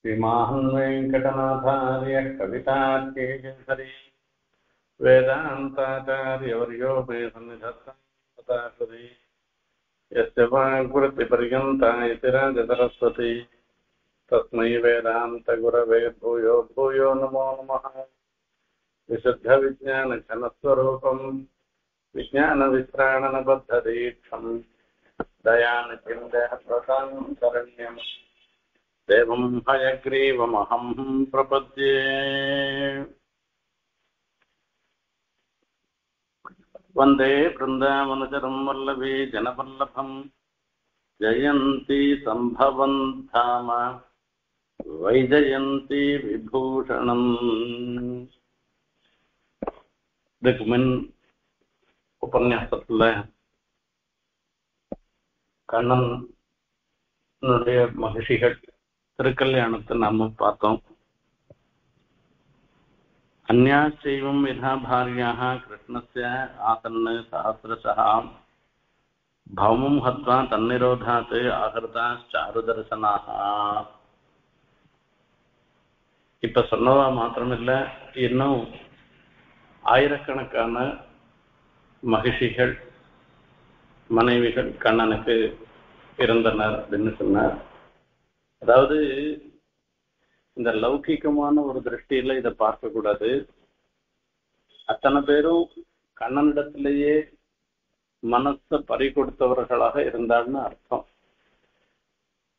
श्रीमाहन् वेङ्कटनाथार्यः कवितार्केशरी वेदान्ताचार्यवर्यो मे सन्निधत्तासुरी यस्य वाङ्कृतिपर्यन्ता इति तस्मै वेदान्तगुरवे भूयो भूयो नमो नमः। विशुद्धविज्ञानघनस्वरूपम् विज्ञानविश्राणनबद्धदीक्षम् दयानिचिन्तयप्रताम् शरण्यम् देवम् हयग्रीवमहम् प्रपद्ये वन्दे बृन्दावनचरम् वल्लभी जनवल्लभम् जयन्ती सम्भवन् धाम வைஜயந்தி விபூஷணம் இதுக்கு முன் உபன்யாசத்துல கண்ணனுடைய மகிழ்ச்சிகள் திருக்கல்யாணத்தை நாம பார்த்தோம் அந்யாச்சைவம் யதா பாரியாக கிருஷ்ணஸ்ய ஆசன்னு சஹசிரசா பௌமம் ஹத்வா தன்னிரோதாத் ஆகிருதா சாருதர்சனாக இப்ப சொன்னதா மாத்திரமில்ல இன்னும் ஆயிரக்கணக்கான மகிழ்ச்சிகள் மனைவிகள் கண்ணனுக்கு இருந்தனர் அப்படின்னு சொன்னார் அதாவது இந்த லௌகிகமான ஒரு திருஷ்டியில இதை பார்க்க கூடாது அத்தனை பேரும் கண்ணனிடத்திலேயே மனசை பறி கொடுத்தவர்களாக இருந்தாள்னு அர்த்தம்.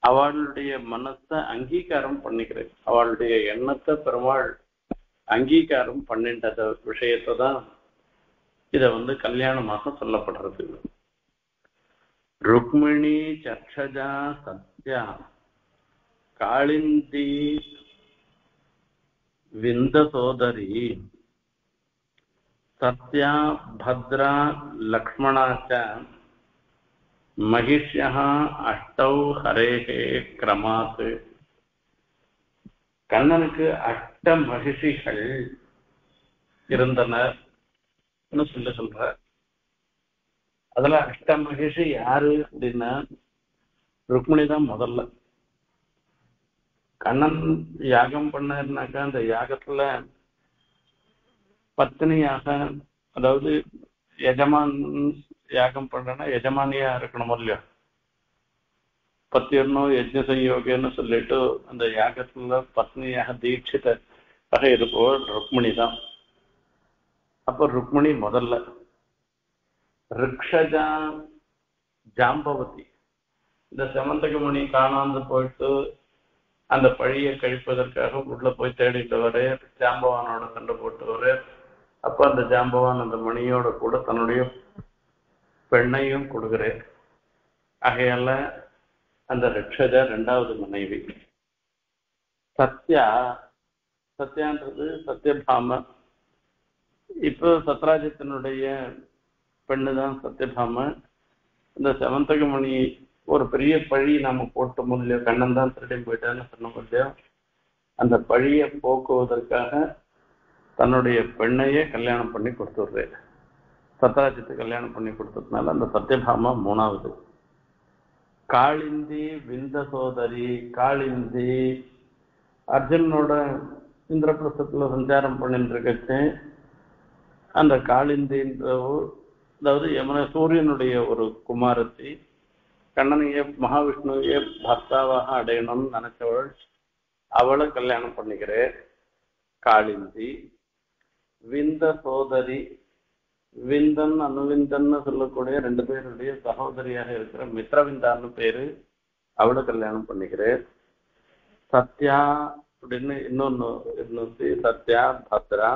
அவளுடைய மனசை அங்கீகாரம் பண்ணிக்கிறேன். அவளுடைய எண்ணத்தை பெருமாள் அங்கீகாரம் பண்ணின்றத விஷயத்தை தான் இதை வந்து கல்யாணமாக சொல்லப்படுறது. ருக்மிணி சர்ஷஜா சத்யா காளிந்தி விந்த சோதரி சத்யா பத்ரா லக்ஷ்மணாச்ச மகிஷ்யா அஷ்டௌ ஹரேகே கிரமாத் கண்ணனுக்கு அஷ்ட மகிஷிகள் இருந்தனர் சொல்ல சொல்ற அதுல அஷ்ட மகிஷி யாரு அப்படின்னா ருக்மிணி தான் முதல்ல. கண்ணன் யாகம் பண்ணாருனாக்கா அந்த யாகத்துல பத்தினியாக அதாவது எஜமான் யாகம் பண்றேன்னா எஜமானியா இருக்கணும் இல்லையா பத்தியர்னோ யஜ்ன சயோகன்னு சொல்லிட்டு அந்த யாகத்துல பத்னியாக தீட்சிதாக இருப்பவர் ருக்மிணி தான் அப்ப ருக்மிணி முதல்ல ரிக்ஷஜா ஜாம்பவதி இந்த செமந்தகமணி காணாந்து போயிட்டு அந்த பழியை கழிப்பதற்காக உள்ள போய் தேடிட்டு வரையர் ஜாம்பவானோட சண்டை போட்டு வரையர் அப்ப அந்த ஜாம்பவான் அந்த மணியோட கூட தன்னுடைய பெண்ணையும் கொடுக்கிறேன். ஆகையால அந்த ரிக்ஷஜா ரெண்டாவது மனைவி. சத்யா சத்யான்றது சத்யபாம. இப்போ சத்ராஜித்தனுடைய பெண்ணு தான் சத்யபாம. இந்த செவந்தகமணி ஒரு பெரிய பழி நாம போட்ட இல்லையோ கண்ணன் தான் திருடி போயிட்டான்னு சொன்னோம் இல்லையோ? அந்த பழியை போக்குவதற்காக தன்னுடைய பெண்ணையே கல்யாணம் பண்ணி கொடுத்துடுறேன். சத்ராஜித்து கல்யாணம் பண்ணி கொடுத்ததுனால அந்த சத்யபாமா மூணாவது. காளிந்தி விந்த சோதரி காளிந்தி. அர்ஜுனோட இந்திரபிரசத்துல சஞ்சாரம் பண்ணிட்டு இருக்கச்சு அந்த காளிந்தின்ற அதாவது யமுன சூரியனுடைய ஒரு குமாரத்தி கண்ணனையே மகாவிஷ்ணுவையே பர்த்தாவாக அடையணும்னு நினைச்சவள் அவளை கல்யாணம் பண்ணிக்கிறேன் காளிந்தி விந்த சோதரி விந்தன் அணுவிந்தன்னு சொல்லக்கூடிய ரெண்டு பேருடைய சகோதரியாக இருக்கிற மித்ரவிந்தான்னு பேரு அவளை கல்யாணம் பண்ணிக்கிறேன் சத்யா அப்படின்னு இன்னொன்னு இருந்துச்சு சத்யா பத்ரா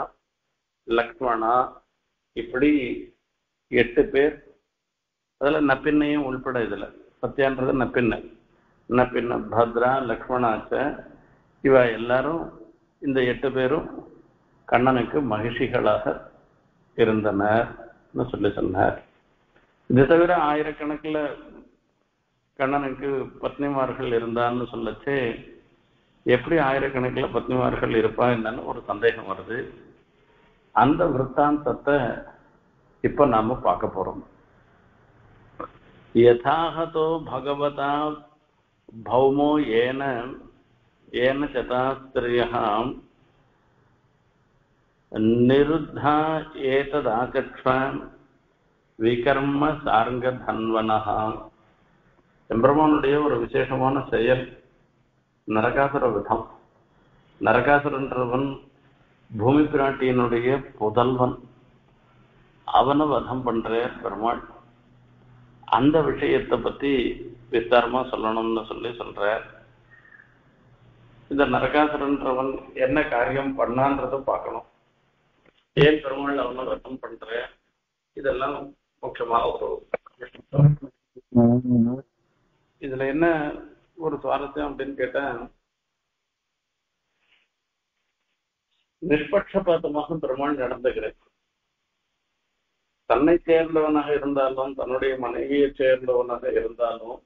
லக்ஷ்மணா இப்படி எட்டு பேர் அதுல நப்பின்னையும் உள்பட இதுல சத்யான்றது நப்பின்ன நப்பின்ன பத்ரா லக்ஷ்மணாச்ச இவ எல்லாரும் இந்த எட்டு பேரும் கண்ணனுக்கு மகிழ்ச்சிகளாக இருந்தனர் சொல்லி சொன்னார். இது தவிர ஆயிரக்கணக்கில் கண்ணனுக்கு பத்னிமார்கள் இருந்தான்னு சொல்லச்சே எப்படி ஆயிரக்கணக்கில் பத்னிமார்கள் இருப்பா என்னன்னு ஒரு சந்தேகம் வருது. அந்த விற்த்தாந்தத்தை இப்ப நாம பார்க்க போறோம். யதாகதோ பகவதா பௌமோ ஏன ஏன சதாஸ்திரியா நிருத்தா ஏததாகட்ச விகர்ம சார்ங்க தன்வனஹா எம்பெருமானுடைய ஒரு விசேஷமான செயல் நரகாசுர விதம். நரகாசுரன்றவன் பூமி பிராட்டியினுடைய புதல்வன். அவனை வதம் பண்ற பெருமாள். அந்த விஷயத்தை பத்தி விஸ்தாரமா சொல்லணும்னு சொல்லி சொல்ற இந்த நரகாசுரன்றவன் என்ன காரியம் பண்ணான்றதை பார்க்கணும். ஏன் பெருமாள் அவனை ரத்தம் பண்ற? இதெல்லாம் முக்கியமா ஒரு இதுல என்ன ஒரு சுவாரஸ்யம் அப்படின்னு கேட்டா நிஷ்பட்சபாதமாக பெருமாள் நடந்துகிறேன் தன்னை சேர்ந்தவனாக இருந்தாலும் தன்னுடைய மனைவியை சேர்ந்தவனாக இருந்தாலும்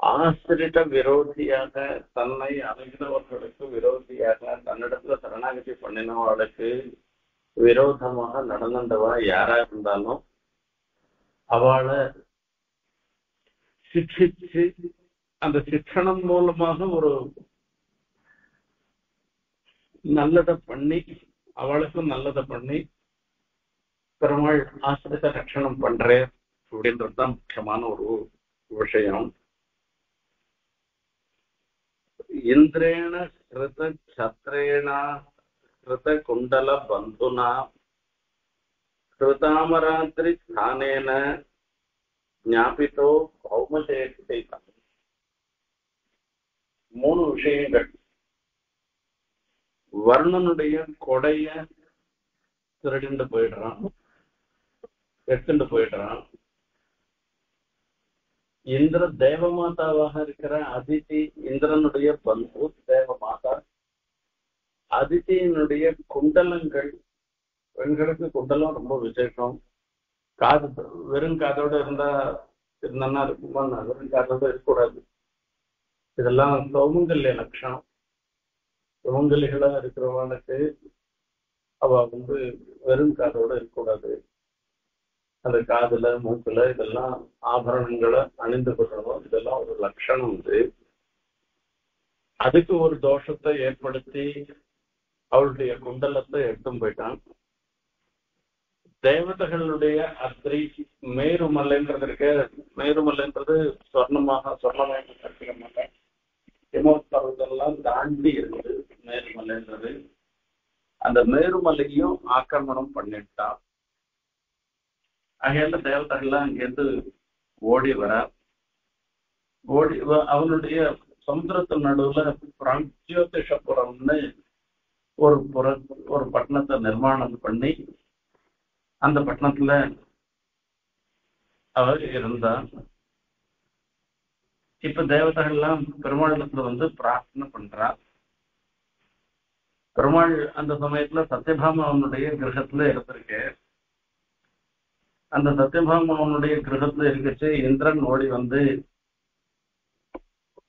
ஆசிரிட்ட விரோதியாக தன்னை அணுகினவர்களுக்கு விரோதியாக தன்னிடத்துல சரணாகதி பண்ணினவர்களுக்கு விரோதமாக நடந்துட்டவா யாரா இருந்தாலும் அவளை சிக்ஷிச்சு அந்த சிக்ஷணம் மூலமாக ஒரு நல்லதை பண்ணி அவளுக்கும் நல்லதை பண்ணி பெருமாள் ஆசிரித்த ரட்சணம் பண்றேன் அப்படின்றதுதான் முக்கியமான ஒரு விஷயம் இந்திரேண கிருத சத்ரேணா கிருத குண்டல பந்துனா கிருதாமராத்திரி ஸ்தானேன ஞாபித்தோ பௌமசேகத்தை மூணு விஷயங்கள் வர்ணனுடைய கொடைய திருடிண்டு போயிடுறான் எடுத்துட்டு போயிடுறான் இந்திர தேவமாதாவாக இருக்கிற அதிதி இந்திரனுடைய பந்து தேவமாதா. அதிதியினுடைய குண்டலங்கள் பெண்களுக்கு குண்டலம் ரொம்ப விசேஷம். காது வெறும் காதோட இருந்தா இருந்தன்னா இருக்குமா? வெறும் காதோட இருக்கக்கூடாது. இதெல்லாம் சௌமங்கல்ய லட்சணம். சௌமங்கலிகளா இருக்கிறவனுக்கு அவ வந்து வெறும் காதோட இருக்கக்கூடாது. அந்த காதுல மூக்குல இதெல்லாம் ஆபரணங்களை அணிந்து கொள்ளணும். இதெல்லாம் ஒரு லட்சணம் வந்து அதுக்கு ஒரு தோஷத்தை ஏற்படுத்தி அவளுடைய குண்டலத்தை எடுத்தும் போயிட்டான். தேவதைகளுடைய அத்திரி மேருமலைன்றதற்கு மேருமலைன்றது சொர்ணமாக சொர்ணமாக இருக்கிற மலை ஹிமோத்பர்வதெல்லாம் தாண்டி இருக்குது மேருமலைன்றது. அந்த மேருமலையும் ஆக்கிரமணம் பண்ணிட்டான். ஆகையால தேவதைகள்லாம் அங்கேருந்து ஓடி வர ஓடி அவனுடைய சமுத்திரத்து நடுவுல பிராஞ்சியோதிஷபுரம்னு ஒரு புற ஒரு பட்டணத்தை நிர்மாணம் பண்ணி அந்த பட்டணத்துல அவர் இருந்தார். இப்ப தேவதைகள்லாம் பெருமாளத்துல வந்து பிரார்த்தனை பண்றா பெருமாள் அந்த சமயத்துல சத்யபாமா அவனுடைய கிரகத்துல இருந்திருக்கு. அந்த சத்தியபாமனுடைய கிரகத்துல இருக்கச்சு இந்திரன் ஓடி வந்து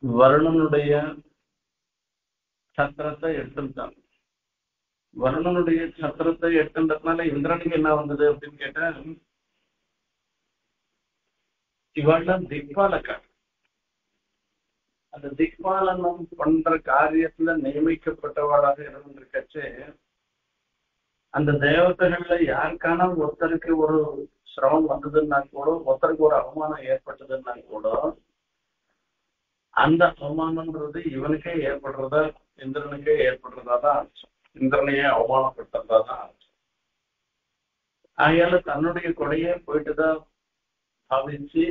வருணனுடைய சத்திரத்தை எடுத்துட்டான் வருணனுடைய சத்திரத்தை எடுத்துட்டதுனால இந்திரனுக்கு என்ன வந்தது அப்படின்னு கேட்டா இவெல்லாம் திக்பாலக்கா. அந்த திக்பாலனம் பண்ற காரியத்துல நியமிக்கப்பட்டவளாக இருந்திருக்கச்சு அந்த தேவதைகள்ல யாருக்கான ஒருத்தருக்கு ஒரு சிரமம் வந்ததுன்னா கூட ஒருத்தருக்கு ஒரு அவமானம் ஏற்பட்டதுன்னா கூட அந்த அவமானம்ன்றது இவனுக்கே ஏற்படுறதா இந்திரனுக்கே ஏற்படுறதா தான் இந்திரனையே அவமானப்பட்டதா தான் ஆகையால தன்னுடைய கொடையே போயிட்டுதான் பாவிச்சு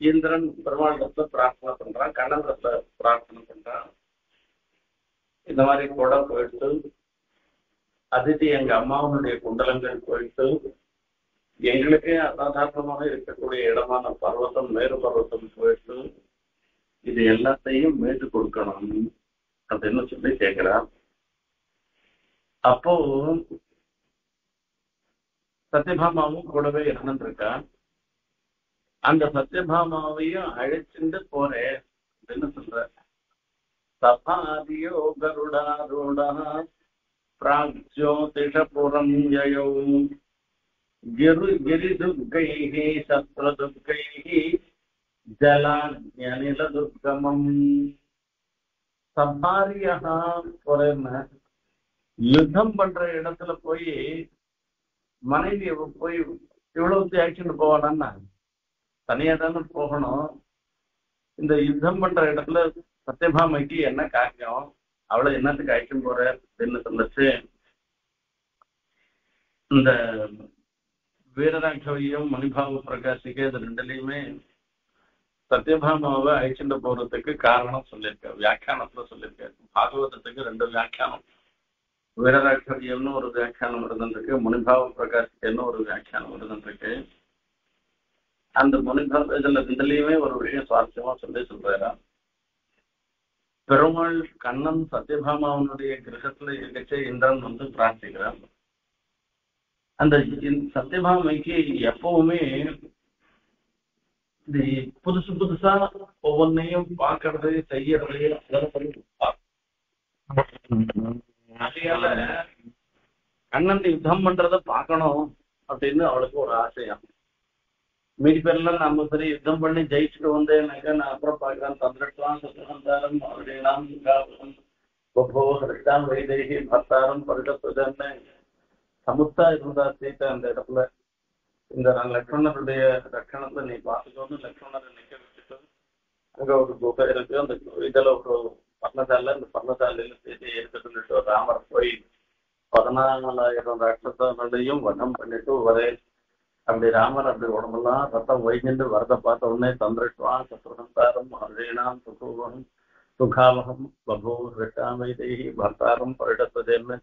இந்திரன் பெருமாளத்துல பிரார்த்தனை பண்றான் கண்ணந்திரத்துல பிரார்த்தனை பண்றான். இந்த மாதிரி கொடை போயிட்டு அதிதி எங்க அம்மாவனுடைய குண்டலங்கள் போயிட்டு எங்களுக்கே அசாதாரணமாக இருக்கக்கூடிய இடமான பர்வத்தம் மேறு பர்வத்தம் போயிட்டு இது எல்லாத்தையும் மீட்டு கொடுக்கணும் அப்படின்னு சொல்லி கேட்கிறார் அப்போ சத்யபாமாவும் கூடவே இருந்துருக்கா அந்த சத்யபாமாவையும் அழைச்சிட்டு போறேன் அப்படின்னு சொல்ற சபாதியோ கருடாரூடா பிராக் ஜோதிஷபுரம் ஜயவும் गिरिदुर्गैः शस्त्रदुर्गैः जलाज्ञनिलदुर्गमम् சபாரியா போறேன்னு யுத்தம் பண்ற இடத்துல போய் மனைவி போய் இவ்வளவு தியாகிச்சுட்டு போவானா தனியா தானே போகணும் இந்த யுத்தம் பண்ற இடத்துல சத்யபாமைக்கு என்ன காரியம் அவளை என்னத்துக்கு அழைச்சுன்னு போற அப்படின்னு சொல்லிச்சு இந்த வீரராகவியும் மணிபாவ பிரகாசிக்கு இது ரெண்டுலயுமே சத்யபாமாவை அழிச்சுட்டு போறதுக்கு காரணம் சொல்லியிருக்க வியாக்கியானத்துல சொல்லியிருக்காரு. பாகவதத்துக்கு ரெண்டு வியாக்கியானம். வீரராகவியம்னு ஒரு வியாக்கியானம் இருந்துருக்கு முனிபாவ பிரகாசிக்கன்னு ஒரு வியாக்கியானம் இருந்துருக்கு அந்த முனிபாவ இதுல இதுலயுமே ஒரு விஷயம் சுவாரஸ்யமா சொல்லி சொல்றாரா? பெருமாள் கண்ணன் சத்யபாமாவனுடைய கிரகத்துல இருக்கச்சே இந்திரன் வந்து பிரார்த்திக்கிறான் அந்த சத்யபாமைக்கு எப்பவுமே இது புதுசு புதுசா ஒவ்வொன்னையும் பாக்குறது செய்யறது அதெல்லாம் பண்ணி அதனால கண்ணன் யுத்தம் பண்றத பார்க்கணும் அப்படின்னு அவளுக்கு ஒரு ஆசையம் மீதி பேர்லாம் நம்ம சரி யுத்தம் பண்ணி ஜெயிச்சுட்டு வந்தேன்னாக்கா நான் அப்புறம் பாக்குறேன் தந்திரட்டான் சுத்தந்தாரம் அப்படின்னா ஒவ்வொ ஹரிட்டாம் வைதேகி பத்தாரம் பருடத்துதன்னு சமுத்தா இருந்தா சீட்டை அந்த இடத்துல இந்த லக்ஷ்மணருடைய லட்சணத்தை நீ பார்த்துக்கோன்னு லக்ஷ்மணரை நிக்க வச்சுட்டு அங்க ஒரு குகை இருக்கு. அந்த இதுல ஒரு பர்ணசாலை அந்த பர்ணசாலையில சீத்தையை எடுத்துட்டு ராமர் போய் பதினாலாயிரம் ராட்சசங்களையும் வனம் பண்ணிட்டு வரே அப்படி ராமர் அப்படி உடம்பெல்லாம் ரத்தம் வைகிண்டு வரத பார்த்த உடனே தந்திரஷ்வான் சத்ருசந்தாரம் அருணாம் சுகூகம் சுகாவகம் பபூ ரிட்டாமை தேகி பர்த்தாரம் பரிடத்ததேன்னு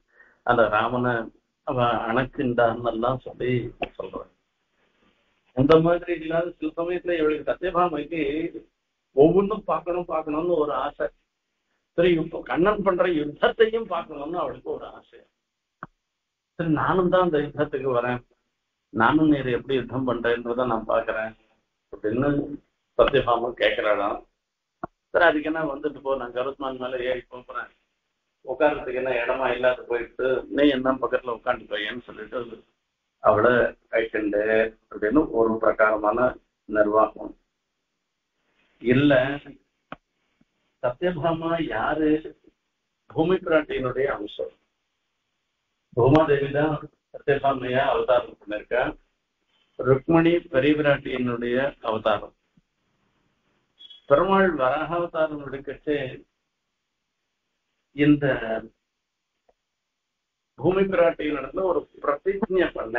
அந்த ராமனை அவன் அணைச்சின்றான்னு சொல்லி சொல்றான் அந்த மாதிரி இல்லாத சில சமயத்துல இவளுக்கு சத்யபாமைக்கு ஒவ்வொன்றும் பார்க்கணும் பார்க்கணும்னு ஒரு ஆசை. சரி இப்போ கண்ணன் பண்ற யுத்தத்தையும் பார்க்கணும்னு அவளுக்கு ஒரு ஆசை. சரி நானும் தான் அந்த யுத்தத்துக்கு வரேன். நானும் நீர் எப்படி யுத்தம் பண்றேன்றத நான் பாக்குறேன் அப்படின்னு சத்யபாமன் கேட்கிறாளாம் சரி அதுக்கு என்ன வந்துட்டு போ நான் கருத்மான் மேல ஏறி போறேன். உட்கார்றதுக்கு என்ன இடமா இல்லாத போயிட்டு நீ என்ன பக்கத்துல உட்காந்து போயேன்னு சொல்லிட்டு அவளை கைக்கண்டு அப்படின்னு ஒரு பிரகாரமான நிர்வாகம். இல்ல சத்யபாமா யாரு? பூமி பிராட்டியினுடைய அம்சம். பூமாதேவி தான் சத்யபாமையா அவதாரம் பண்ணிருக்கா? ருக்மணி பெரியபிராட்டியினுடைய அவதாரம். பெருமாள் வராக அவதாரம் எடுக்கச்சே இந்த பூமி பிராட்டியில் நடந்த ஒரு பிரதிஜ்ய பண்ண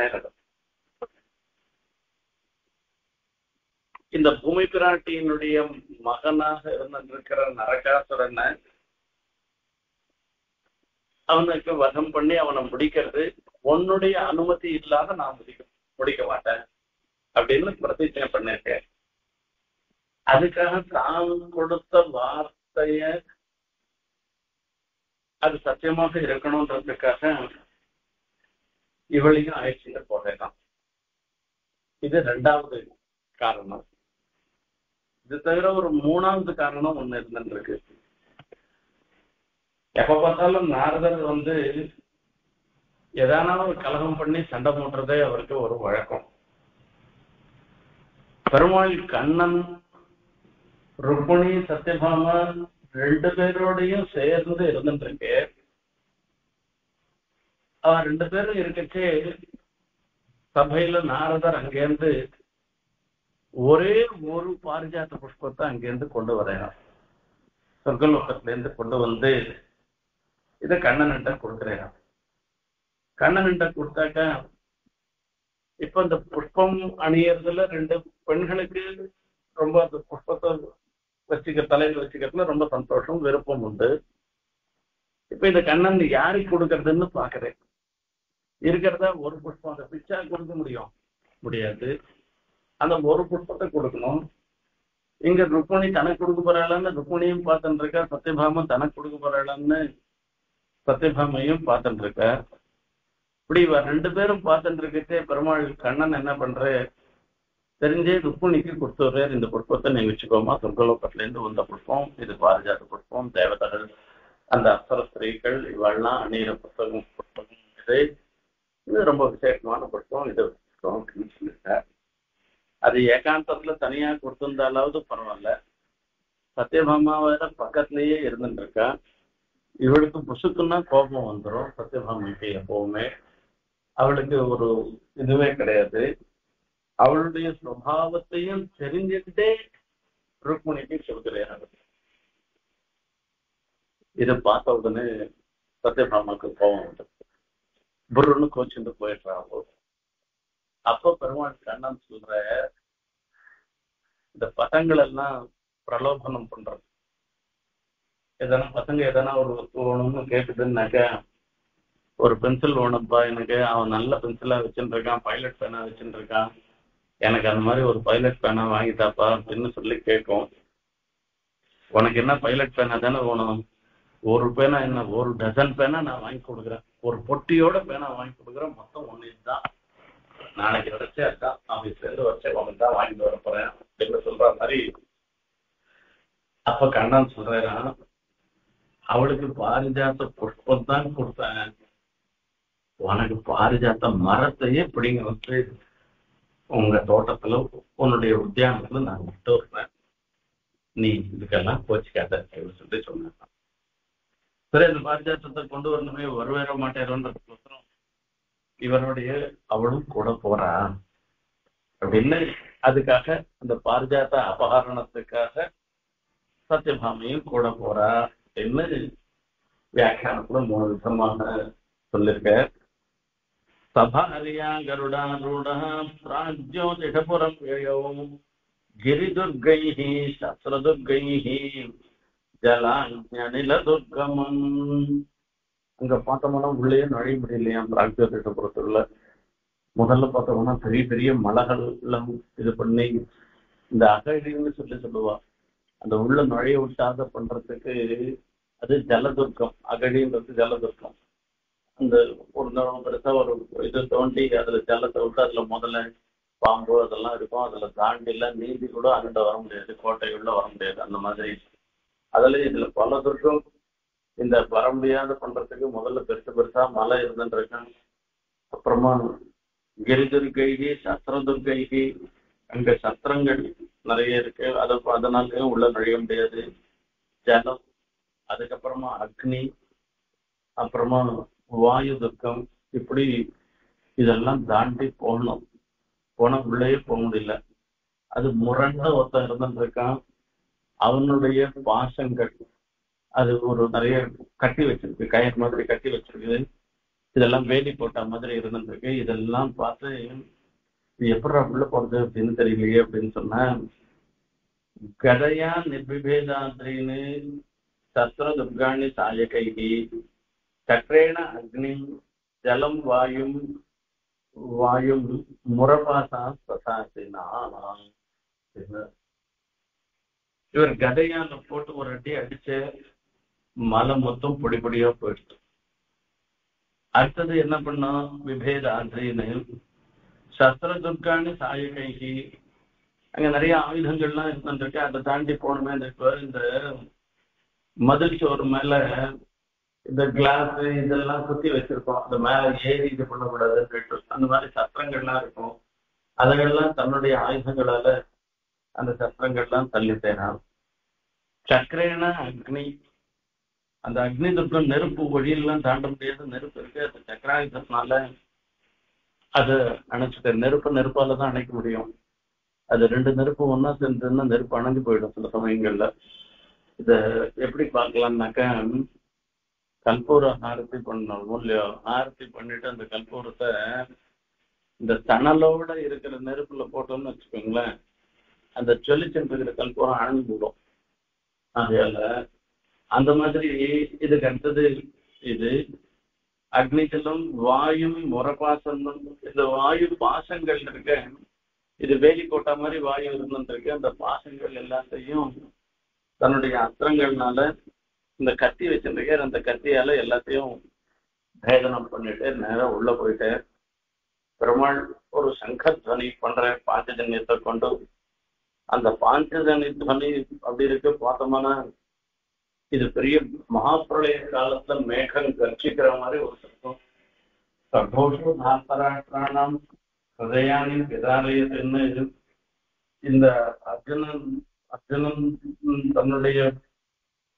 இந்த பூமி பிராட்டியினுடைய மகனாக இருந்திருக்கிற நரகாசுரனை அவனுக்கு வதம் பண்ணி அவனை முடிக்கிறது. உன்னுடைய அனுமதி இல்லாத நான் முடிக்க முடிக்க மாட்டேன் அப்படின்னு பிரதிஜை பண்ணிருக்கேன் அதுக்காக தான் கொடுத்த வார்த்தைய அது சத்தியமாக இருக்கணும்ன்றதுக்காக இவளையும் அழைச்சிட்டு போறேன் இது ரெண்டாவது காரணம். இது தவிர ஒரு மூணாவது காரணம் ஒண்ணு இருந்துருக்கு எப்ப பார்த்தாலும் நாரதர் வந்து எதானா ஒரு கலகம் பண்ணி சண்டை போடுறதே அவருக்கு ஒரு வழக்கம். பெருமாள் கண்ணன் ருக்மிணி சத்யபாமா ரெண்டு பேரோடையும் சேர்ந்து இருந்துட்டு இருக்கு அவன் ரெண்டு பேரும் இருக்கச்சே சபையில நாரதர் அங்கேருந்து ஒரே ஒரு பாரிஜாத்த புஷ்பத்தை அங்கேருந்து கொண்டு வரையணும் சொர்க்கலோகத்துல இருந்து கொண்டு வந்து இதை கண்ணன்கிட்ட கொடுக்குறேன் கண்ணன்கிட்ட கொடுத்தாக்க இப்ப இந்த புஷ்பம் அணியறதுல ரெண்டு பெண்களுக்கு ரொம்ப அந்த புஷ்பத்தை வச்சுக்க தலையில வச்சுக்கிறதுல ரொம்ப சந்தோஷம் விருப்பம் உண்டு. இப்ப இந்த கண்ணன் யாருக்கு கொடுக்கறதுன்னு பாக்குறேன் இருக்கிறதா ஒரு புஷ்பம் அதை பிச்சா கொடுக்க முடியும்? முடியாது. அந்த ஒரு புஷ்பத்தை கொடுக்கணும். இங்க ருக்மணி தனக்கு கொடுக்க போறாளான்னு ருக்மணியும் பார்த்துட்டு இருக்கா சத்யபாமன் தனக்கு கொடுக்க போறாளான்னு சத்யபாமையும் பார்த்துட்டு இருக்க. இப்படி ரெண்டு பேரும் பார்த்துட்டு இருக்கச்சே பெருமாள் கண்ணன் என்ன பண்ற தெரிஞ்சே ருக்மணிக்கு கொடுத்துடுறாரு இந்த புஷ்பத்தை நீ வச்சுக்கோமா சொர்க்கலோகத்துல இருந்து வந்த புஷ்பம் இது பாரிஜாத புஷ்பம் தேவதர்கள் அந்த அப்சர ஸ்திரீகள் இவெல்லாம் அணியிற புத்தகம் புஷ்பம் இது. இது ரொம்ப விசேஷமான புஷ்பம் இதை வச்சுக்கோம் அப்படின்னு சொல்லிட்டார் அது ஏகாந்தத்துல தனியா கொடுத்திருந்தாலாவது பரவாயில்ல. சத்யபாமா பக்கத்துலயே இருந்துட்டு இருக்கா இவளுக்கு புசுக்குன்னா கோபம் வந்துடும் சத்யபாமிக்கு எப்பவுமே. அவளுக்கு ஒரு இதுவே கிடையாது. அவளுடைய சுவாவத்தையும் தெரிஞ்சுக்கிட்டே ருக்மணிக்கு சொல்கிறார் இதை பார்த்த உடனே சத்யபாமாக்கு கோபம் வந்து புருன்னு கோச்சுட்டு போயிடுறாங்க அப்ப பெருமாள் கண்ணன் சொல்ற இந்த பசங்கள் எல்லாம் பிரலோபனம் பண்றது. எதனா பசங்க எதனா ஒரு வஸ்து வேணும்னு கேட்குதுன்னாக்க ஒரு பென்சில் வேணும்ப்பா எனக்கு அவன் நல்ல பென்சிலா வச்சுட்டு இருக்கான் பைலட் பேனா வச்சுட்டு இருக்கான். எனக்கு அந்த மாதிரி ஒரு பைலட் பேனா வாங்கிட்டாப்பா அப்படின்னு சொல்லி கேட்கும். உனக்கு என்ன பைலட் பேனா தானே வேணும்? ஒரு பேனா என்ன ஒரு டசன் பேனா நான் வாங்கி கொடுக்குறேன். ஒரு பொட்டியோட பேனா வாங்கி கொடுக்குறேன். மொத்தம் ஒன்னு தான் நாளைக்கு வரைச்சே அதான் ஆபீஸ்ல இருந்து வரைச்சே உனக்கு தான் வாங்கிட்டு வர போறேன் அப்படின்னு சொல்ற மாதிரி அப்ப கண்ணன் சொல்றான் அவளுக்கு பாரிஜாத்த புஷ்பம் தான் கொடுத்தேன். உனக்கு பாரிஜாத்த மரத்தையே பிடிங்க வந்து உங்க தோட்டத்துல உன்னுடைய உத்தியானத்துல நான் விட்டு வருவேன் நீ இதுக்கெல்லாம் கோச்சிக்காத அப்படின்னு சொல்லி சொன்னான் சரி அந்த பாரிஜாத்தத்தை கொண்டு வரணுமே வருவேற மாட்டேறோன்றதுக்கோசரம் இவருடைய அவளும் கூட போறா அப்படின்னு அதுக்காக அந்த பாரிஜாத்த அபகரணத்துக்காக சத்யபாமியும் கூட போறா அப்படின்னு வியாக்கியானத்துல மூணு விதமாக சொல்லியிருக்க सभार्या गरुडारूढः प्राज्योतिषपुरं व्ययौ गिरिदुर्गैः शस्त्रदुर्गैः ஜலாஞ்சனில அங்க பார்த்தோம்னா உள்ளே நுழைய முடியலையா? பிராஜ்யோதிஷபுரத்துல முதல்ல பார்த்தோம்னா பெரிய பெரிய மலைகள் எல்லாம் இது பண்ணி இந்த அகழின்னு சொல்லி சொல்லுவா. அந்த உள்ள நுழைய விட்டாத பண்றதுக்கு அது ஜலதுர்க்கம். அகழின்றது ஜலதுர்க்கம். அந்த ஒரு நிறுவனம் பெருசா ஒரு இது தோண்டி அதுல ஜலத்தை விட்டு அதுல முதல்ல பாம்பு அதெல்லாம் இருக்கும். அதுல தாண்டி எல்லாம் நீந்தி கூட அங்கிட்ட வர முடியாது. கோட்டைக்குள்ள வர முடியாது. அந்த மாதிரி அதுல இதுல பல துர்க்கம் இந்த வர முடியாத பண்றதுக்கு முதல்ல பெருசு பெருசா மலை இருந்துருக்காங்க அப்புறமா கிரிதுர்கைகி சத்திரதுர்கைகி அங்க சத்திரங்கள் நிறைய இருக்கு. அது அதனாலயும் உள்ள நுழைய முடியாது. ஜலம் அதுக்கப்புறமா அக்னி அப்புறமா வாயு துக்கம் இப்படி இதெல்லாம் தாண்டி போகணும். போன உள்ளேயே போக முடியல. அது முரண்ட ஒருத்தன் இருந்திருக்கான். அவனுடைய பாசங்கள் அது ஒரு நிறைய கட்டி வச்சிருக்கு. கயிறு மாதிரி கட்டி வச்சிருக்குது. இதெல்லாம் வேலி போட்ட மாதிரி இருந்துருக்கு. இதெல்லாம் பார்த்து இது எப்படி உள்ள போறது அப்படின்னு தெரியலையே அப்படின்னு சொன்ன கதையா நிர்விபேதாந்திரின்னு சத்ர துர்காணி சாயகைகி சக்கரேண அக்னி ஜலம் வாயும் வாயும் முரபாசா பிரசாசினா இவர் கதையால போட்டு ஒரு அடி அடிச்சு மலை மொத்தம் பொடி பொடியா போயிடுச்சு. அடுத்தது என்ன பண்ணா? விபேத ஆந்திரின்னு சஸ்திர துர்காணி சாயகைகி அங்க நிறைய ஆயுதங்கள்லாம் இருந்துருக்கு அதை தாண்டி போகணுமே இந்த இப்ப இந்த மதில் சோறு மேல இந்த கிளாஸ் இதெல்லாம் சுத்தி வச்சிருக்கோம். அந்த மேல ஏறி இது பண்ணக்கூடாதுன்னு அந்த மாதிரி சத்திரங்கள்லாம் இருக்கும். அதுகள்லாம் தன்னுடைய ஆயுதங்களால அந்த சத்திரங்கள்லாம் தள்ளிட்டேனா சக்கரேன அக்னி. அந்த அக்னி துர்க்கம் நெருப்பு வழியெல்லாம் தாண்ட முடியாத நெருப்பு இருக்கு. அந்த சக்கராயுதத்தினால அது அணைச்சிட்டு நெருப்பு நெருப்பால தான் அணைக்க முடியும். அது ரெண்டு நெருப்பு ஒன்னா சேர்ந்துன்னா நெருப்பு அணைஞ்சு போயிடும் சில சமயங்கள்ல. இத எப்படி பார்க்கலாம்னாக்க கற்பூர ஆரத்தி பண்ணணும் இல்லையோ ஆரத்தி பண்ணிட்டு அந்த கற்பூரத்தை இந்த தணலோட இருக்கிற நெருப்புல போட்டோம்னு வச்சுக்கோங்களேன் அந்த சொல்லிச்சுட்டு இருக்கிற கற்பூரம் அணைஞ்சு போடும் அதனால அந்த மாதிரி இதுக்கு அடுத்தது இது அக்னிஜலம் வாயும் முறப்பாசனம் இந்த வாயு பாசங்கள் இருக்க. இது வேலி கோட்டா மாதிரி வாயு இருந்துருக்கு அந்த பாசங்கள் எல்லாத்தையும் தன்னுடைய அஸ்திரங்கள்னால இந்த கத்தி வச்சிருக்க அந்த கத்தியால எல்லாத்தையும் பேதனம் பண்ணிட்டு நேரம் உள்ள போயிட்டு பெருமாள் ஒரு சங்கத்வனி பண்ற பாஞ்சஜன்யத்தை கொண்டு அந்த பாஞ்சஜனி துவனி அப்படி இருக்கு பார்த்தோம்னா இது பெரிய மகாபிரளய காலத்துல மேகம் கர்ச்சிக்கிற மாதிரி ஒரு சத்தம். சகோஷ தாத்தராட்டானாம் ஹிருதயானி பிதாலயத்துன்னு இந்த அர்ஜுனன் அர்ஜுனன் தன்னுடைய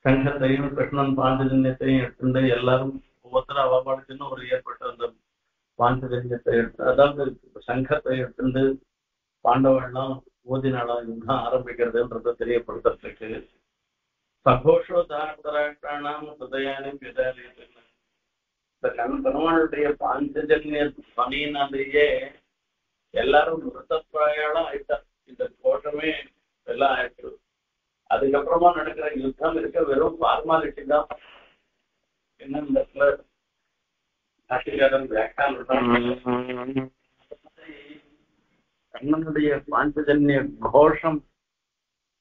சங்கத்தையும் கிருஷ்ணன் பாஞ்சஜன்யத்தையும் எடுத்துட்டு எல்லாரும் ஒவ்வொருத்தரும் அவபாடுச்சுன்னு ஒரு ஏற்பட்ட அந்த பாஞ்சஜன்யத்தை எடுத்து அதாவது சங்கத்தை எடுத்துட்டு பாண்டவெல்லாம் ஓதினாலாம் யுத்தம் ஆரம்பிக்கிறதுன்றத தெரியப்படுத்துறதுக்கு. சகோஷோ தாராட்டானாம் ஹிருதயானி விதாலயத்தில் இந்த கண் பெருமானுடைய பாஞ்சஜன்ய பணியினாலேயே எல்லாரும் மிருத்தப்பிராயாலும் ஆயிட்டா இந்த கோஷமே எல்லாம் ஆயிட்டு அதுக்கப்புறமா நடக்கிற யுத்தம் இருக்க வெறும் ஃபார்மாலிட்டி தான். என்ன இந்த இடத்துல வியாக்கியானம் கண்ணனுடைய பாஞ்சஜன்ய கோஷம்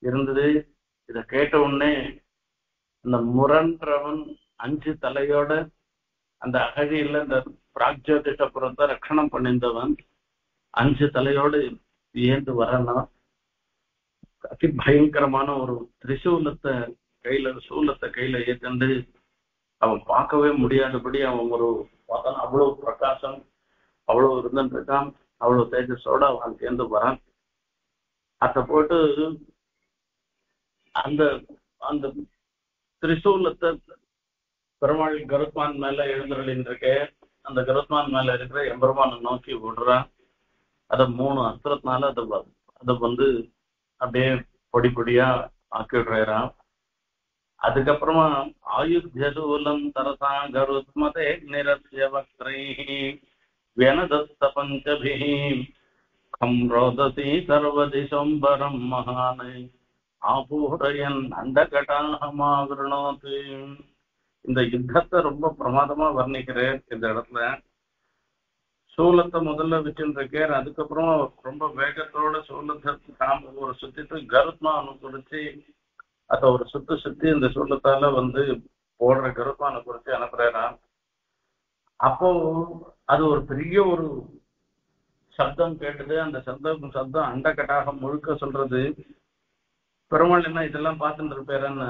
இருந்தது. இத கேட்ட உடனே அந்த முரன்றவன் அஞ்சு தலையோட அந்த அகழியில இந்த பிராக்ஜோதிஷபுரத்தை ரட்சணம் பண்ணிருந்தவன் அஞ்சு தலையோடு ஏந்து வரணும் அதி பயங்கரமான ஒரு திரிசூலத்தை கையில சூலத்தை கையில ஏத்தண்டு அவன் பார்க்கவே முடியாதபடி அவன் ஒரு பார்த்தான் அவ்வளவு பிரகாசம் அவ்வளவு இருந்துட்டு இருக்கான். அவ்வளவு தேஜஸோட அவன் சேர்ந்து வரான். அத போட்டு அந்த அந்த திரிசூலத்தை பெருமாள் கருத்மான் மேல எழுந்தருளின் அந்த கருத்மான் மேல இருக்கிற எம்பெருமானை நோக்கி விடுறான் அத மூணு அஸ்திரத்தினால அதை அதை வந்து அப்படியே பொடி பொடியா ஆக்கி விடுறான் அதுக்கப்புறமா ஆயுத்தியசூலம் தரசா கருத்மதே நிரஸ்ய வக்ரை व्यनदत्त पञ्चभिः खं रोदसी सर्वदिशम्बरं महान् ஆபூரையன் அண்டகட்டாகமாவிருணோத்து இந்த யுத்தத்தை ரொம்ப பிரமாதமா வர்ணிக்கிறேன் இந்த இடத்துல சூலத்தை முதல்ல வச்சுருக்கார் அதுக்கப்புறம் ரொம்ப வேகத்தோட சூலத்தை காம்ப ஒரு சுத்திட்டு கருத்மா குறிச்சு அத ஒரு சுத்து சுத்தி இந்த சூலத்தால வந்து போடுற கருத்மானை குறிச்சு அனுப்புறாராம் அப்போ அது ஒரு பெரிய ஒரு சப்தம் கேட்டது. அந்த சப்தம் சப்தம் அண்டக்கட்டாக முழுக்க சொல்றது. பெருமாள் என்ன இதெல்லாம் பார்த்துட்டு இருப்பாருன்னு.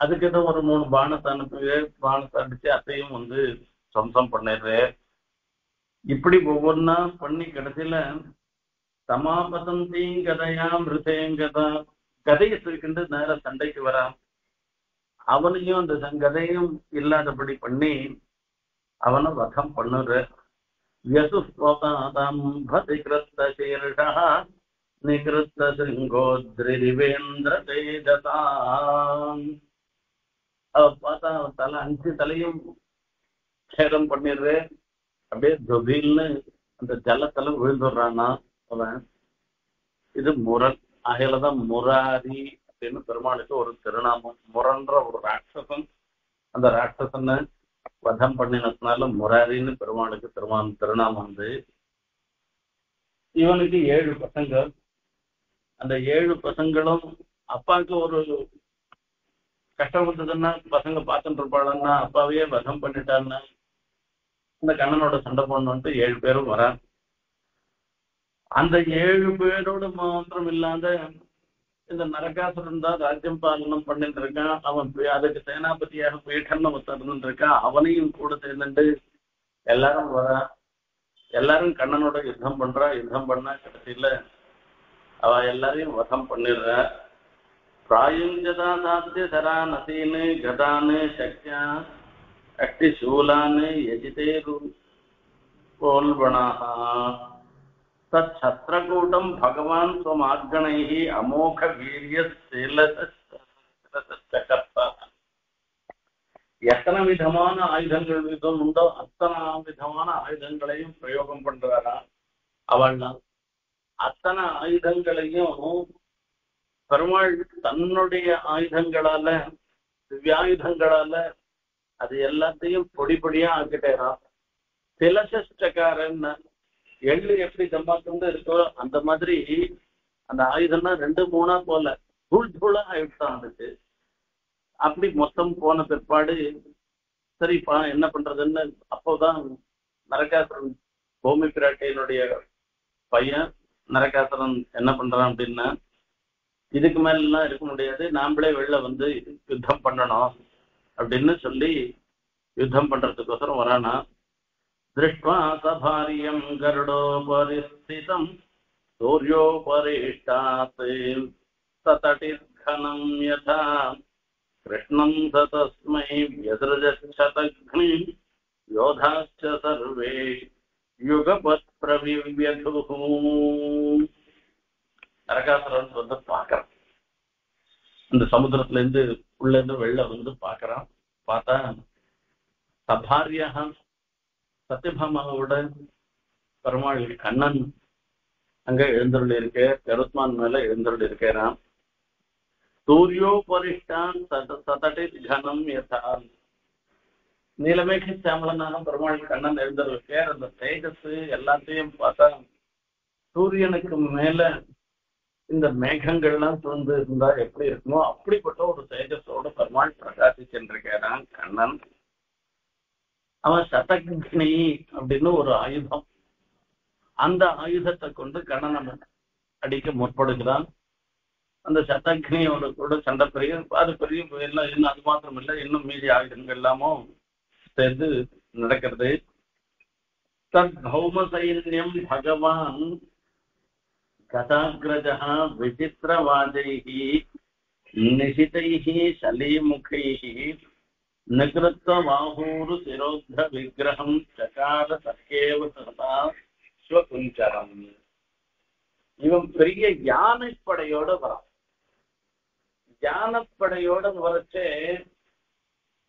அதுக்கிட்ட ஒரு மூணு பானத்தை அனுப்பி பானத்தை அடிச்சு அத்தையும் வந்து சொந்தம் பண்ணிடுறேன் இப்படி ஒவ்வொன்னா பண்ணி கடைசியில சமாபதந்தி கதையா மிருதேங்கதா? கதையை தூக்கிண்டு நேர சண்டைக்கு வரான். அவனையும் அந்த கதையும் இல்லாதபடி பண்ணி அவனை வதம் பண்ணுற. யசுஸ்வதாதம் பதிகிருத்த நிகிருத்த சிங்கோத்ரிவேந்திர தேஜசாம் அவ பார்த்தா தலை அஞ்சு தலையும் சேதம் பண்ணிடுற அப்படியே துபில்னு அந்த ஜலத்துல விழுந்துடுறான்னா அவன் இது முரண் அகையிலதான் முராரி அப்படின்னு பெருமாளுக்கு ஒரு திருநாமம். முரன்ற ஒரு ராட்சசன். அந்த ராட்சசனை வதம் பண்ணினதுனால முராரின்னு பெருமாளுக்கு திருமா திருநாமம் வந்து. இவனுக்கு ஏழு பசங்க அந்த ஏழு பசங்களும் அப்பாவுக்கு ஒரு கஷ்டம் வந்ததுன்னா பசங்க பார்த்துட்டு இருப்பாளன்னா அப்பாவையே வதம் பண்ணிட்டான்னா இந்த கண்ணனோட சண்டை போடணும்ட்டு ஏழு பேரும் வரான் அந்த ஏழு பேரோட மாத்திரம் இல்லாத இந்த நரகாசுரன் தான் ராஜ்யம் பாலனம் பண்ணிட்டு இருக்கான். அவன் அதுக்கு சேனாபதியாக பீட்டன்னு ஒருத்தர் இருக்கான். அவனையும் கூட சேர்ந்துட்டு எல்லாரும் வரான் எல்லாரும் கண்ணனோட யுத்தம் பண்றா. யுத்தம் பண்ணா கடைசியில அவ எல்லாரையும் வசம் பண்ணிடுற. பிராயுஞ்சதா சாத்திய தரா நசீனு கதானு சக்தியா அட்டி சூலானு எஜிதேரு கோல்வணாக தச்சத்திரகூட்டம் பகவான் ஸ்வமார்கணைः அமோக வீரிய எத்தனை விதமான ஆயுதங்கள் விதம் உண்டோ? அத்தனை விதமான ஆயுதங்களையும் பிரயோகம் பண்றாரா அவள்லாம் அத்தனை ஆயுதங்களையும் பெருமாள் தன்னுடைய ஆயுதங்களால திவ்யாயுதங்களால அது எல்லாத்தையும் பொடி பொடியா ஆக்கிட்டேரா திலசக்காரன் எள்ளு எப்படி தம்மாத்துண்டு இருக்கோ அந்த மாதிரி அந்த ஆயுதம்லாம் ரெண்டு மூணா போல தூள் தூளா ஆயிடுதான் அதுக்கு. அப்படி மொத்தம் போன பிற்பாடு சரிப்பா என்ன பண்றதுன்னு அப்போதான் நரகாசுரன் பூமி பிராட்டியினுடைய பையன் நரகாசுரன் என்ன பண்றான் அப்படின்னா இதுக்கு மேலாம் இருக்க முடியாது. நாமளே வெளில வந்து யுத்தம் பண்ணணும். அப்படின்னு சொல்லி யுத்தம் பண்றதுக்கோசரம் வரானா दृष्ट्वा सभार्यम् गरुडोपरि स्थितम् सूर्योपरिष्टात् सतटिर्घ खनम् यथा कृष्णम् स तस्मै व्यसृजच्छतघ्नि योधाश्च सर्वे युगपत् प्रविव्यधुः நரகாசுரன் வந்து பார்க்கறான் இந்த சமுத்திரத்துல இருந்து உள்ள இருந்து வெளில வந்து பாக்குறான் பார்த்தா சபாரியாக சத்யபாமாவோட பெருமாள் கண்ணன் அங்க எழுந்தருள் இருக்க கருத்மான் மேல எழுந்தருள் இருக்கிறான் சூரியோபரிஷ்டான் சத சதடை கனம் யதா. நீலமேக சாமலனான பெருமாள் கண்ணன் எழுந்தருள் அந்த தேஜஸ் எல்லாத்தையும் பார்த்தா சூரியனுக்கு மேல இந்த மேகங்கள்லாம் சூழ்ந்து இருந்தா எப்படி இருக்குமோ அப்படிப்பட்ட ஒரு தேஜஸோட பெருமாள் பிரகாசிச்சுருக்கிறான் கண்ணன். அவன் சதக்னி அப்படின்னு ஒரு ஆயுதம். அந்த ஆயுதத்தை கொண்டு கண்ணனை அடிக்க முற்படுகிறான். அந்த சதக்னியோட கூட சண்டை பெரிய அது பெரிய எல்லாம் இன்னும் அது மாத்திரம் இல்லை இன்னும் மீதி ஆயுதங்கள் எல்லாமும் சேர்ந்து நடக்கிறது. தத் பௌம சைன்யம் பகவான் गताग्रजः विचित्रवाजैः निशितैः शलीमुखैः निकृत्तबाहूरुशिरोद्धविग्रहम् चकार सख्येव सदा ஸ்வகுஞ்சரம் இவன் பெரிய யானைப்படையோட வரான் யானைப்படையோட வரச்சே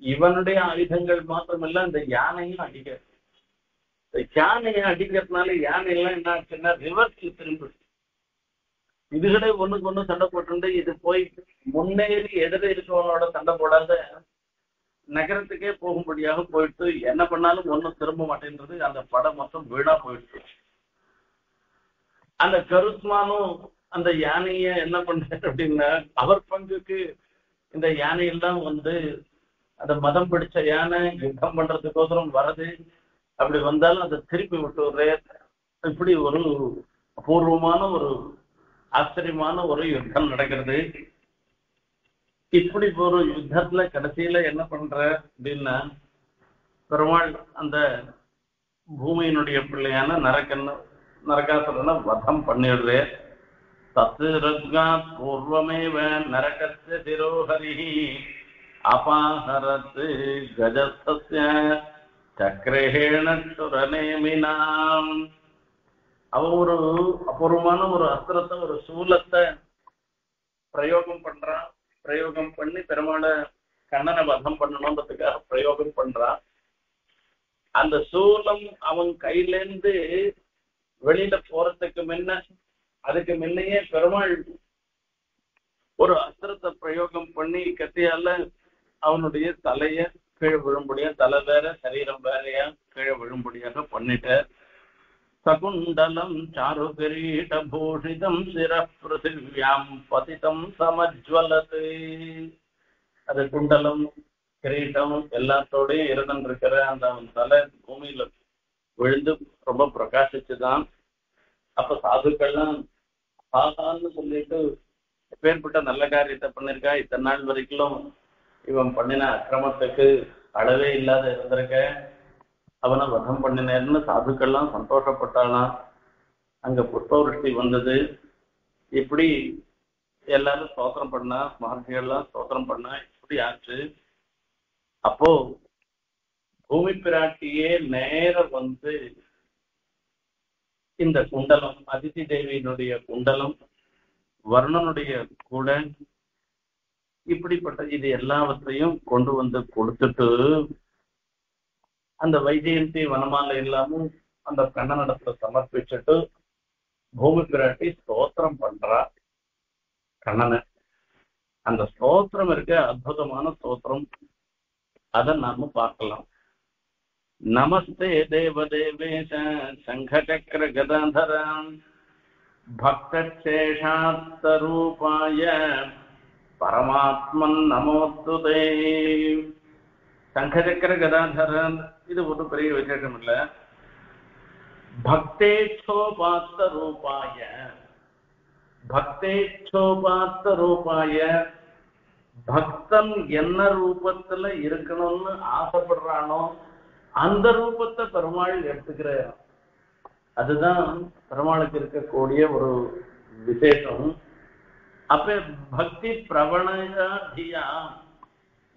இவனுடைய ஆயுதங்கள் மாத்திரமல்ல இந்த யானையும் அடிக்க இந்த யானையை அடிக்கிறதுனால யானை எல்லாம் என்ன ஆச்சுன்னா ரிவர்ஸ் திரும்பி இதுகளே ஒண்ணுக்கு ஒண்ணு சண்டை போட்டு இது போய் முன்னேறி எதிர இருக்கவனோட சண்டை போடாத நகரத்துக்கே போகும்படியாக போயிட்டு என்ன பண்ணாலும் ஒண்ணும் திரும்ப மாட்டேன்றது. அந்த படம் மொத்தம் வீணா போயிடுச்சு. அந்த கருத்மானும் அந்த யானைய என்ன பண்றாரு அப்படின்னா அவர் பங்குக்கு இந்த யானையெல்லாம் வந்து அந்த மதம் பிடிச்ச யானை யுத்தம் பண்றதுக்கோசரம் வரது அப்படி வந்தாலும் அதை திருப்பி விட்டு இப்படி ஒரு அபூர்வமான ஒரு ஆச்சரியமான ஒரு யுத்தம் நடக்கிறது. இப்படி ஒரு யுத்தத்துல கடைசியில என்ன பண்ற அப்படின்னா பெருமாள் அந்த பூமியினுடைய பிள்ளையான நரக்கன்னு நரகாசுரனை வதம் பண்ணிடுது. தத்து ரத்காத் பூர்வமேவ நரகஸ்ய திரோஹரி அபாஹரத் கஜஸ்தஸ்ய சக்கரேண சுரநேமினாம். அவன் ஒரு அபூர்வமான ஒரு அஸ்திரத்தை ஒரு சூலத்தை பிரயோகம் பண்றான் பிரயோகம் பண்ணி பெருமாளை கண்ணனை வதம் பண்ணணும்ன்றதுக்காக பிரயோகம் பண்றான் அந்த சூலம் அவன் கையிலேருந்து வெளியில போறதுக்கு முன்ன அதுக்கு முன்னையே பெருமாள் ஒரு அஸ்திரத்தை பிரயோகம் பண்ணி கத்தியால அவனுடைய தலைய கீழே விழும்படியா தலை வேற சரீரம் வேறையா கீழே விழும்படியாக பண்ணிட்டார். சகுண்டலம் சாரு शिरः पृथिव्याम् पतितम् பதிதம் அது குண்டலம் கிரீட்டம் எல்லாத்தோடையும் இருந்துட்டு இருக்கிற அந்த அவன் தலை பூமியில விழுந்து ரொம்ப பிரகாசிச்சுதான். அப்ப சாதுக்கள்லாம் ஆகான்னு சொல்லிட்டு எப்பேற்பட்ட நல்ல காரியத்தை பண்ணிருக்கா? இத்தனை நாள் வரைக்கும் இவன் பண்ணின அக்கிரமத்துக்கு அளவே இல்லாத இருந்திருக்க. அவனை வதம் பண்ணினேன்னு சாதுக்கள்லாம் சந்தோஷப்பட்டாலாம் அங்க புஷ்பவருஷ்டி வந்தது. இப்படி எல்லாரும் ஸ்தோத்திரம் பண்ணா? மகர்ஷிகள்லாம் ஸ்தோத்திரம் பண்ணா? இப்படி ஆச்சு. அப்போ பூமி பிராட்டியே நேர வந்து இந்த குண்டலம் அதிதி தேவியினுடைய குண்டலம் வர்ணனுடைய கூட இப்படிப்பட்ட இது எல்லாவற்றையும் கொண்டு வந்து கொடுத்துட்டு அந்த வைஜெயந்தி வனமால இல்லாம அந்த கண்ணனிடத்துல சமர்ப்பிச்சுட்டு பூமி பிராட்டி ஸ்தோத்திரம் பண்றா கண்ணனை. அந்த ஸ்தோத்திரம் இருக்க அற்புதமான ஸ்தோத்திரம். அதை நாம பார்க்கலாம். நமஸ்தே தேவதேவேஷ சங்கச்சக்கர கதாதராம் பக்தேஷாத்தரூபாய பரமாத்மன் நமோத்துதே சங்கச்சக்கர கதாதரன் இது ஒன்றும் பெரிய விசேஷம் இல்ல. பக்தேச்சோபாத்த ரூபாய. பக்தேச்சோபாத்த ரூபாய. பக்தன் என்ன ரூபத்துல இருக்கணும்னு ஆசைப்படுறானோ அந்த ரூபத்தை பெருமாள் எடுத்துக்கிறார். அதுதான் பெருமாளுக்கு இருக்கக்கூடிய ஒரு விசேஷம். அப்ப பக்தி பிரவணதியா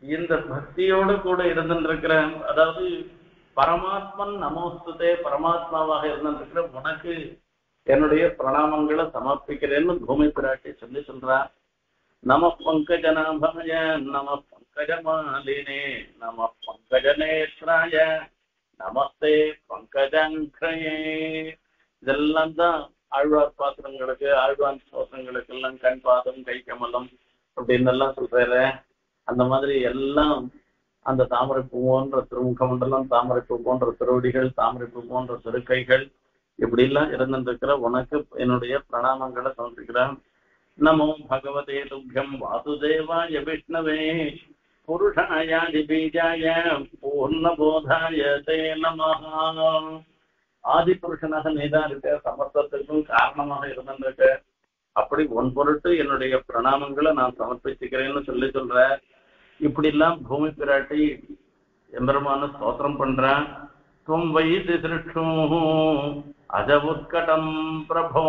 இந்த பக்தியோட கூட இருந்துருக்கிற அதாவது பரமாத்மன் நமோஸ்துதே பரமாத்மாவாக இருந்திருக்கிற உனக்கு என்னுடைய பிரணாமங்களை சமர்ப்பிக்கிறேன்னு பூமி பிராட்டி சொல்லி சொல்றா நம பங்கஜநாபாய நம பங்கஜமாலினே நம பங்கஜநேத்ராய நமஸ்தே பங்கஜங்கயே இதெல்லாம் தான் ஆழ்வார் பாத்திரங்களுக்கு ஆழ்வான் சோசங்களுக்கு எல்லாம் கண் பாதம் கை கமலம் அப்படின்னு எல்லாம் சொல்றாரு. அந்த மாதிரி எல்லாம் அந்த தாமரை பூ போன்ற திருமுகமண்டலம் தாமரை பூ போன்ற திருவடிகள் தாமரை பூ போன்ற திருக்கைகள் இப்படி எல்லாம் இருந்திருக்கிற உனக்கு என்னுடைய பிரணாமங்களை சமர்ப்பிக்கிறேன் நமோ பகவதே துப்பியம் வாசுதேவாய விஷ்ணவே புருஷாயாதி பீஜாய பூர்ணபோதாய தே நமஹா. ஆதி புருஷனாக நீதான் இருக்க சமர்த்தத்துக்கும் காரணமாக இருந்திருக்க. அப்படி ஒன் பொருட்டு என்னுடைய பிரணாமங்களை நான் சமர்ப்பிச்சுக்கிறேன்னு சொல்லி சொல்றேன் இப்படி எல்லாம் பூமி பிராட்டி எம்பெருமான ஸ்தோத்திரம் பண்றான் துவம் வைதி சிருஷ்டு அஜ உத்கடம் பிரபோ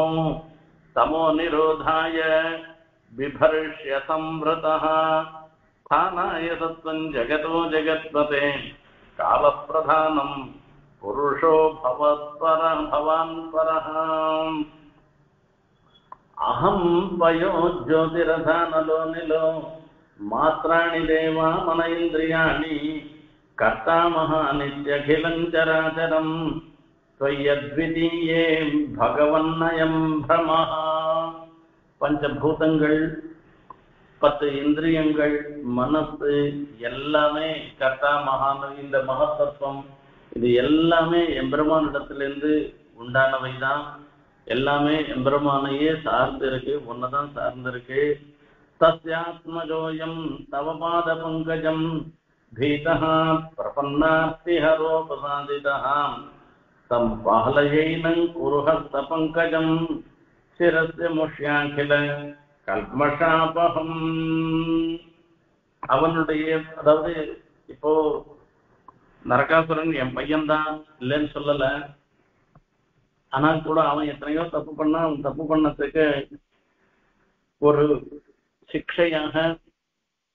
தமோ நிரோதாய பிபர்ஷ்ய சம்ருதா ஸ்தானாய தத்வம் ஜகதோ ஜகத்பதே காலப்பிரதானம் புருஷோ பவத்பர பவான் பரஹ அகம் பயோ ஜோதிரதானலோ நிலோ மாத்ராணி தேவா மன இந்திரியாணி கர்த்தா மகாநித்யகிலம் சராச்சரம் त्वयद्वितीये பகவன்னயம் பிரமஹ பஞ்சபூதங்கள் பத்து இந்திரியங்கள் மனசு எல்லாமே கர்த்தா மகான் இந்த மகத்தத்துவம் இது எல்லாமே எம்பெருமானிடத்திலிருந்து உண்டானவைதான் எல்லாமே எம்பெருமானையே சார்ந்து இருக்கு ஒன்னதான் சார்ந்து இருக்கு தஸ்யாத்மஜோயம் தவ பாத பங்கஜம் भीतः प्रपन्नास्ति हरोपसादितः तं बालयैनं कुरुहस्तपङ्कजं शिरस्य मुष्याखिल கல்மஷாபகம் அவனுடைய அதாவது இப்போ நரகாசுரன் என் பையன்தான் இல்லைன்னு சொல்லல ஆனால் கூட அவன் எத்தனையோ தப்பு பண்ணா அவன் தப்பு பண்ணதுக்கு ஒரு சிக்ஷையாக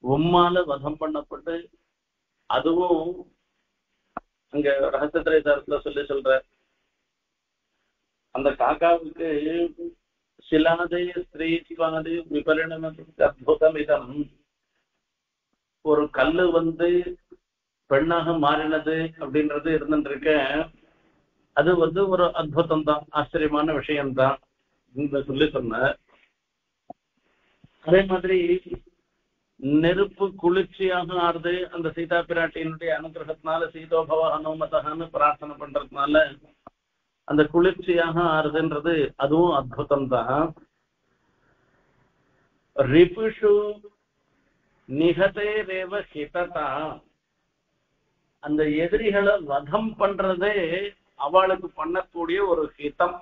உம்மால வதம் பண்ணப்பட்டு அதுவும் அங்க ரகசிய திரைதாரத்துல சொல்லி சொல்ற அந்த காக்காவுக்கு சிலாதய ஸ்திரீ சிவாதி விபரிணம அத்புதம் இதம் ஒரு கல்லு வந்து பெண்ணாக மாறினது அப்படின்றது இருந்துருக்க அது வந்து ஒரு அற்புதம் தான் ஆச்சரியமான விஷயம்தான் சொல்லி சொன்ன அதே மாதிரி நெருப்பு குளிர்ச்சியாக ஆறுது. அந்த சீதா பிராட்டியினுடைய அனுகிரகத்தினால சீதோபவ அனுமதகான்னு பிரார்த்தனை பண்றதுனால அந்த குளிர்ச்சியாக ஆறுதுன்றது அதுவும் அற்புதம் தான் ரிபுஷு நிகதே ரேவ ஹிததா. அந்த எதிரிகளை வதம் பண்றதே அவளுக்கு பண்ணக்கூடிய ஒரு ஹிதம்.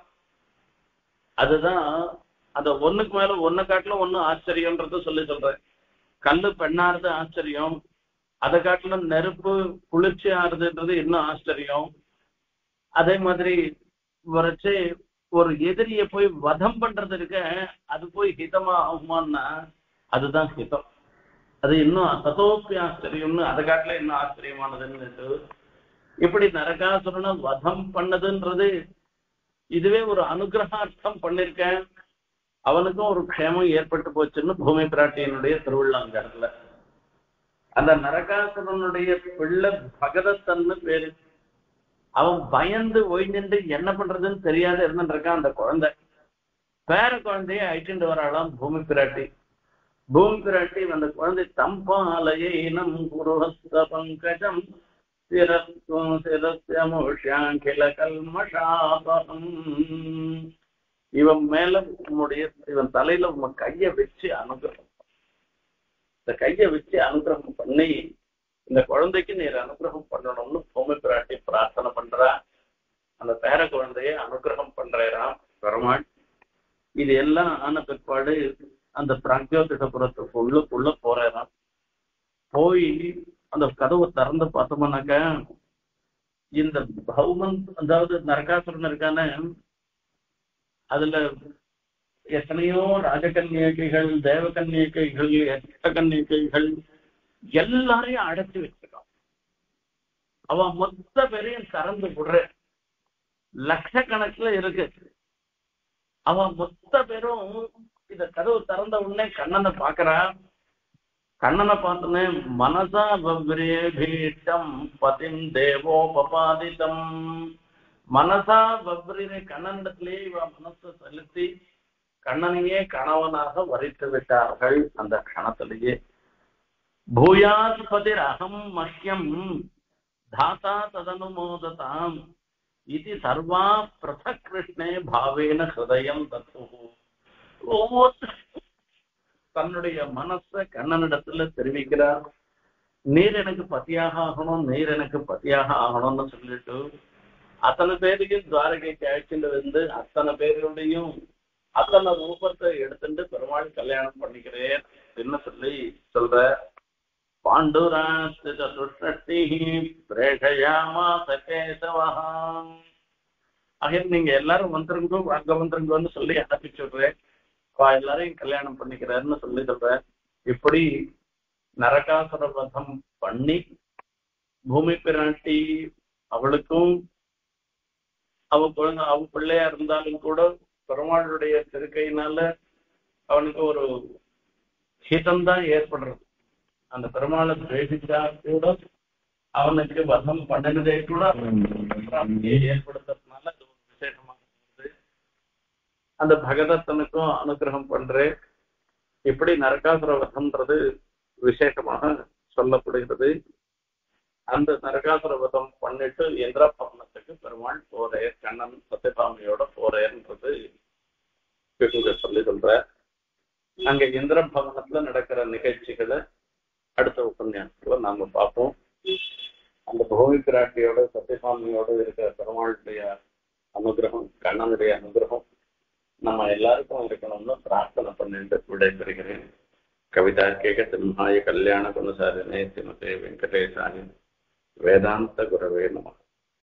அதுதான் அந்த ஒண்ணுக்கு மேல ஒண்ணு காட்டுல ஒண்ணு ஆச்சரியம்ன்றது சொல்லி சொல்றேன். கல்லு பெண்ணாறது ஆச்சரியம். அதை காட்டிலும் நெருப்பு குளிர்ச்சி ஆறுதுன்றது இன்னும் ஆச்சரியம். அதே மாதிரி வரைச்சு ஒரு எதிரிய போய் வதம் பண்றது இருக்க அது போய் ஹிதமா ஆகுமான்னா அதுதான் ஹிதம். அது இன்னும் சதோப்பி ஆச்சரியம்னு அதை காட்டில இன்னும் ஆச்சரியமானதுன்னு இப்படி நரகாசுரனை வதம் பண்ணதுன்றது இதுவே ஒரு அனுகிரகார்த்தம் பண்ணிருக்கேன். அவனுக்கும் ஒரு க்ஷேமம் ஏற்பட்டு போச்சுன்னு பூமி பிராட்டியனுடைய திருவிழா அந்த இடத்துல அந்த நரகாசுரனுடைய பிள்ளை பகதத்தன்னு பேரு. அவன் பயந்து ஒய்ஞ்சுட்டு என்ன பண்றதுன்னு தெரியாத இருந்துருக்கான் அந்த குழந்தை. பேர குழந்தைய அழிச்சுட்டு வராளாம் பூமி பிராட்டி. பூமி பிராட்டி அந்த குழந்தை தம்பாலயை குருஹஸ்த பங்கஜம். சிரஸ்வம் சிரஸ்யமுஷாங்கில கல்மஷாபகம் இவன் மேல உன்னுடைய இவன் தலையில உன் கைய வச்சு அனுகிரகம் இந்த கைய வச்சு அனுகிரகம் பண்ணி இந்த குழந்தைக்கு நீர் அனுகிரகம் பண்ணணும்னு பூமி பிராட்டி பிரார்த்தனை பண்றா. அந்த பேர குழந்தைய அனுகிரகம் பண்றாராம் பெருமாள். இது எல்லாம் ஆன பிற்பாடு அந்த பிராக்யோதிடபுரத்துக்கு உள்ளுக்குள்ள போறாராம் போய் அந்த கதவை திறந்து பார்த்தோம்னாக்க இந்த பௌமன் அதாவது நரகாசுரன் இருக்கான அதுல எத்தனையோ ராஜகன்னியகைகள் தேவகன்னியகைகள் எட்டகன்னியகைகள் எல்லாரையும் அடைச்சு வச்சிருக்கான் அவன் மொத்த பேரையும் திறந்து விடுற லட்சக்கணக்குல இருக்கு. அவன் மொத்த பேரும் இத கதவு திறந்த உடனே கண்ணனை பாக்குறா கண்ணனை பார்த்தோன்னே மனசா பவ்ரே பீட்டம் பதிம் தேவோபபாதிதம் மனசா பவ்ரினை கண்ணனிடத்திலேயே இவன் மனசை செலுத்தி கண்ணனையே கணவனாக வரித்து விட்டார்கள். அந்த கணத்திலேயே பூயாத் பதிர் அகம் மஹ்யம் தாத்தா ததனுமோததாம் இது சர்வா பிரதக் கிருஷ்ணே பாவேன ஹிருதயம் தத்து ஒவ்வொரு தன்னுடைய மனச கண்ணனிடத்துல தெரிவிக்கிறார். நீர் எனக்கு பத்தியாக ஆகணும் நீர் எனக்கு பத்தியாக ஆகணும்னு சொல்லிட்டு அத்தனை பேரையும் துவாரகைக்கு அழைச்சிட்டு வந்து அத்தனை பேருடையும் அத்தனை ரூபத்தை எடுத்துட்டு பெருமாள் கல்யாணம் பண்ணிக்கிறேன். என்ன சொல்லி சொல்ற? பாண்டுராஸ்து சதுஷ்டி பிரேஷயாமா கேசவஹாம் ஆகிய நீங்க எல்லாரும் வந்துருங்கோ அங்க வந்துருங்கன்னு சொல்லி அனுப்பி சொல்றேன். வா எல்லாரையும் கல்யாணம் பண்ணிக்கிறாருன்னு சொல்லி சொல்ற. இப்படி நரகாசுர வதம் பண்ணி பூமி பிராட்டி அவளுக்கும் அவ குழந்தை அவ பிள்ளையா இருந்தாலும் கூட பெருமாளுடைய திருக்கையினால அவனுக்கு ஒரு ஹிதம்தான் ஏற்படுறது. அந்த பெருமாளை துவேஷிச்சா கூட அவனுக்கு வசம் பண்ணினதே கூட ஏற்படுத்துறதுனால அது ஒரு விசேஷமாக இருந்தது அந்த பகதத்தனுக்கும் அனுகிரகம் பண்றேன். இப்படி நரகாசுர வசம்ன்றது விசேஷமாக சொல்லப்படுகிறது. அந்த நரகாசுரவதம் பண்ணிட்டு இந்திராபவனத்துக்கு பெருமாள் போறேன் கண்ணன் சத்யபாமியோட போறையர்ன்றது இவங்க சொல்லி சொல்ற அங்க இந்திர பவனத்துல நடக்கிற நிகழ்ச்சிகளை அடுத்த உபன்யாசத்துல நாம பார்ப்போம். அந்த பூமி பிராட்டியோட சத்யபாமியோட இருக்கிற பெருமாளுடைய அனுகிரகம் கண்ணனுடைய அனுகிரகம் நம்ம எல்லாருக்கும் இருக்கணும்னு பிரார்த்தனை பண்ணிட்டு விடைபெறுகிறேன். கவிதா கேக சிம்ஹாய கல்யாண குணசாரினே ஸ்ரீமதே வெங்கடேசாயி. वेदान्तगुरवे नमः